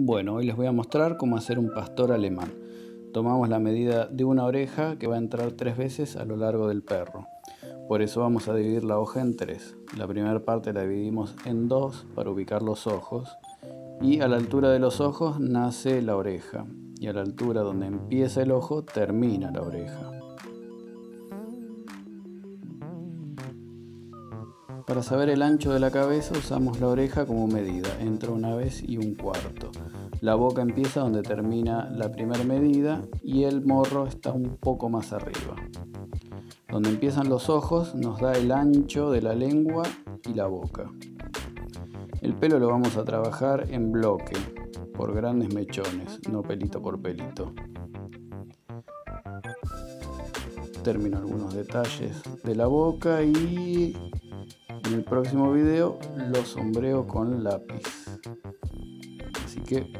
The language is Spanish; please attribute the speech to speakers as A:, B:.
A: Bueno, hoy les voy a mostrar cómo hacer un pastor alemán. Tomamos la medida de una oreja que va a entrar tres veces a lo largo del perro. Por eso vamos a dividir la hoja en tres. La primera parte la dividimos en dos para ubicar los ojos. Y a la altura de los ojos nace la oreja. Y a la altura donde empieza el ojo termina la oreja. Para saber el ancho de la cabeza usamos la oreja como medida, entra una vez y un cuarto. La boca empieza donde termina la primera medida y el morro está un poco más arriba. Donde empiezan los ojos nos da el ancho de la lengua y la boca. El pelo lo vamos a trabajar en bloque, por grandes mechones, no pelito por pelito. Termino algunos detalles de la boca y en el próximo video lo sombreo con lápiz. Así que